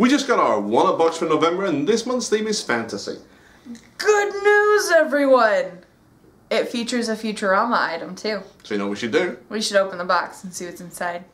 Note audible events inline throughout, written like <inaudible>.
We just got our one up box for November, and this month's theme is fantasy. Good news, everyone! It features a Futurama item too. So you know what we should do? We should open the box and see what's inside.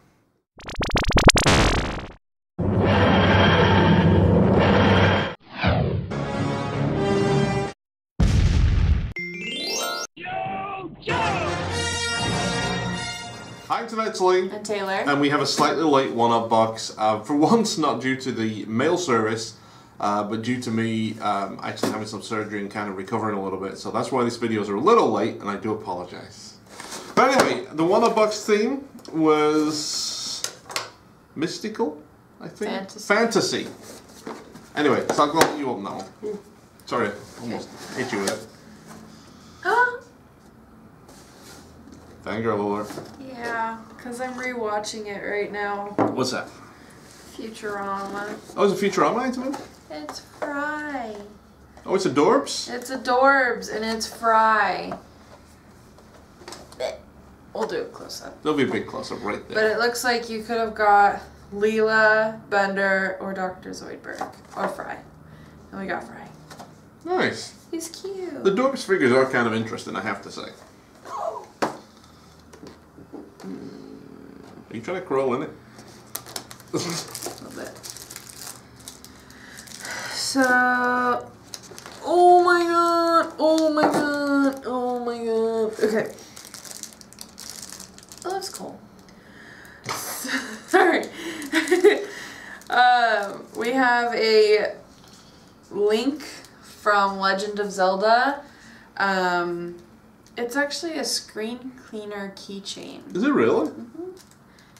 Tonight's Lee. And Taylor. And we have a slightly late one-up box. Uh, for once, not due to the mail service, uh, but due to me um, actually having some surgery and kind of recovering a little bit. So that's why these videos are a little late, and I do apologize. But anyway, the one-up box theme was mystical, I think. Fantasy. Fantasy. Anyway, so I'll let you open that one. Sorry, almost hit you with it. Fangirl alert. yeah, because I'm rewatching it right now. What's that? Futurama. Oh, it's a Futurama item? It's Fry. Oh, it's a Dorbz? It's Adorbs and it's Fry. We'll do a close up. There'll be a big close up right there. But it looks like you could have got Leela, Bender, or Dr. Zoidberg. Or Fry. And we got Fry. Nice. He's cute. The Dorbz figures are kind of interesting, I have to say. Are you trying to crawl in it? A little bit. So, oh my god, oh my god, oh my god. Okay. Oh, that's cool. <laughs> Sorry. <laughs> um, we have a link from Legend of Zelda. Um, it's actually a screen cleaner keychain. Is it really?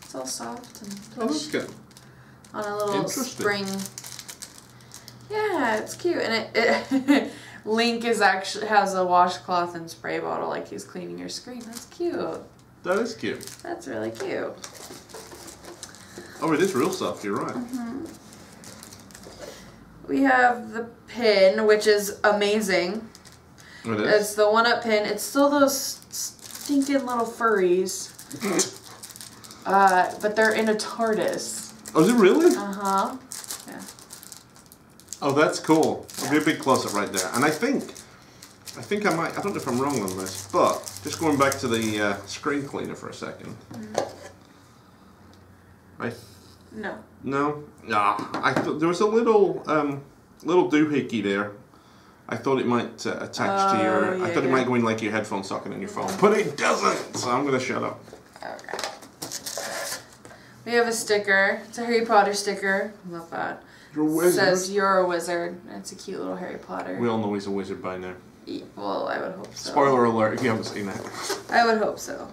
It's all soft and Oh, that's good. on a little spring. Yeah, it's cute, and it, it <laughs> Link is actually has a washcloth and spray bottle like he's cleaning your screen. That's cute. That is cute. That's really cute. Oh, it is real soft. you're right. Mm-hmm. We have the pin, which is amazing. It is. It's the one up pin. It's still those stinking little furries. <laughs> Uh, but they're in a TARDIS. Oh, is it really? Uh huh. Yeah. Oh, that's cool. There'll be a big closet right there. And I think, I think I might, I don't know if I'm wrong on this, but just going back to the uh, screen cleaner for a 2nd I No. No, nah. I thought there was a little um, little doohickey there. I thought it might uh, attach to Oh, your. I yeah, thought it might go in like your headphone socket in your phone, but it doesn't. So I'm gonna shut up. Okay. We have a sticker. It's a Harry Potter sticker. Love that. You're a It says you're a wizard. It's a cute little Harry Potter. we all know he's a wizard by now. Well, I would hope so. Spoiler alert if you haven't seen that. I would hope so.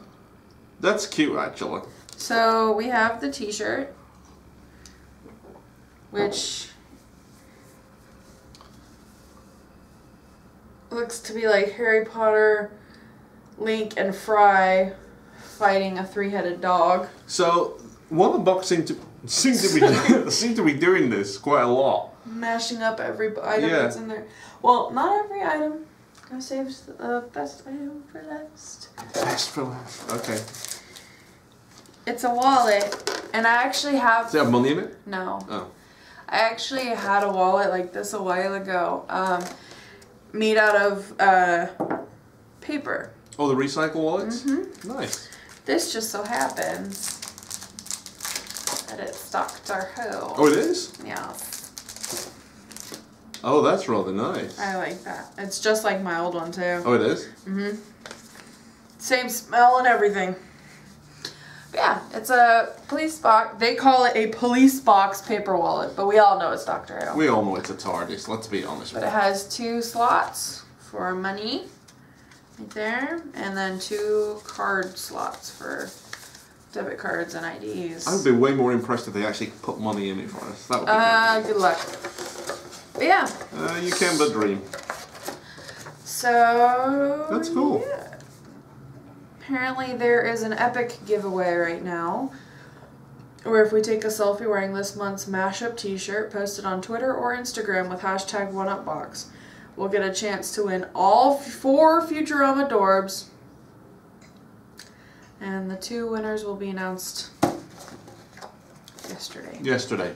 That's cute actually. So we have the T-shirt, which looks to be like Harry Potter, Link, and Fry fighting a three-headed dog. So one unboxing to seem to be <laughs> seem to be doing this quite a lot. mashing up every item Yeah. that's in there. Well, not every item. I saved the best item for last. Best for last. Okay. It's a wallet, and I actually have Does it have money in it? no. Oh. I actually had a wallet like this a while ago, um, made out of uh, paper. Oh, the recycle wallets. Mm-hmm. Nice. This just so happens that it's Doctor Who. Oh, it is. Yeah, Oh, that's rather nice. I like that. It's just like my old one too. Oh, it is. Mm-hmm. Same smell and everything. But yeah, it's a police box. They call it a police box paper wallet, but we all know it's Doctor Who. We all know it's a TARDIS. Let's be honest. But it has two slots for money, right there, and then two card slots for debit cards and IDs. I would be way more impressed if they actually put money in it for us. That would be Uh, good luck. But yeah. Uh, you can but dream. so That's cool. yeah. Apparently, there is an epic giveaway right now. Where if we take a selfie wearing this month's mashup t-shirt, post it on Twitter or Instagram with hashtag OneUpBox, we'll get a chance to win all four Futurama Dorbz. And the two winners will be announced yesterday. Yesterday.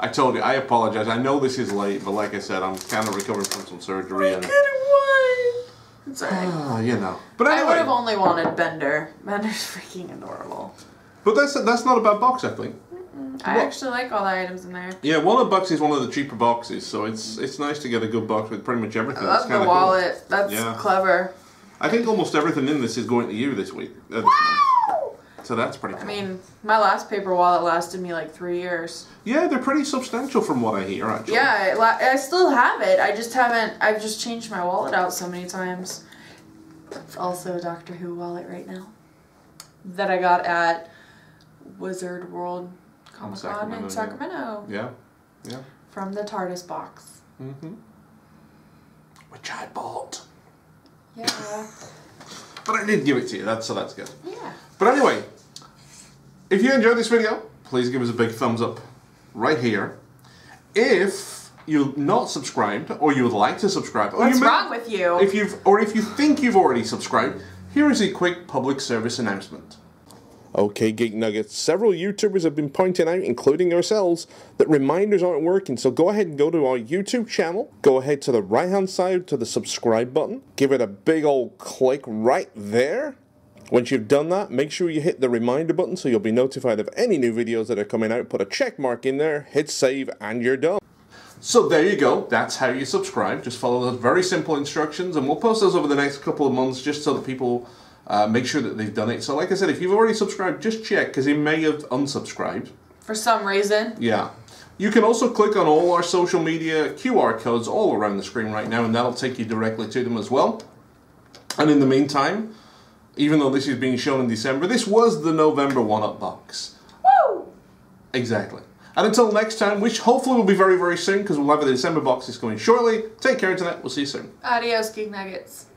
I told you, I apologize. I know this is late, but like I said, I'm kind of recovering from some surgery and. Why? It's alright. Ah, you know. But anyway. I would have only wanted Bender. Bender's <laughs> freaking adorable. but that's that's not a bad box, I think. I What? actually like all the items in there. Yeah, Wallet Bucks is one of the cheaper boxes, so it's it's nice to get a good box with pretty much everything. I love the kinda cool. wallet. That's Yeah. clever. I think almost everything in this is going to you this week. uh, this. So that's pretty cool. I mean, my last paper wallet lasted me like three years. yeah, they're pretty substantial from what I hear, actually. Yeah, la- I still have it. I just haven't. I've just changed my wallet out so many times. It's also a Doctor Who wallet right now that I got at Wizard World Comic Con Sacramento, in yeah. Sacramento Yeah. Yeah. from the TARDIS box. Mm-hmm. Which I bought. Yeah, But I did give it to you, that's so that's good. yeah. But anyway, if you enjoyed this video, please give us a big thumbs up right here. If you're not subscribed, or you would like to subscribe, or What's may- wrong with you? If you've, or if you think you've already subscribed, here is a quick public service announcement. Okay, Geek Nuggets. Several YouTubers have been pointing out, including ourselves, that reminders aren't working. So go ahead and go to our YouTube channel. Go ahead to the right hand side to the subscribe button. Give it a big old click right there. Once you've done that, make sure you hit the reminder button so you'll be notified of any new videos that are coming out. Put a check mark in there, hit save, and you're done. So there you go. That's how you subscribe. Just follow those very simple instructions, and we'll post those over the next couple of months just so that people uh, make sure that they've done it. So, like I said, if you've already subscribed, just check because you may have unsubscribed. For some reason, Yeah. You can also click on all our social media QR codes all around the screen right now, and that'll take you directly to them as well. And in the meantime, even though this is being shown in December, this was the November one up box. woo! Exactly. And until next time, which hopefully will be very, very soon because we'll have the December box boxes coming shortly. Take care, Internet. We'll see you soon. Adios, geek nuggets.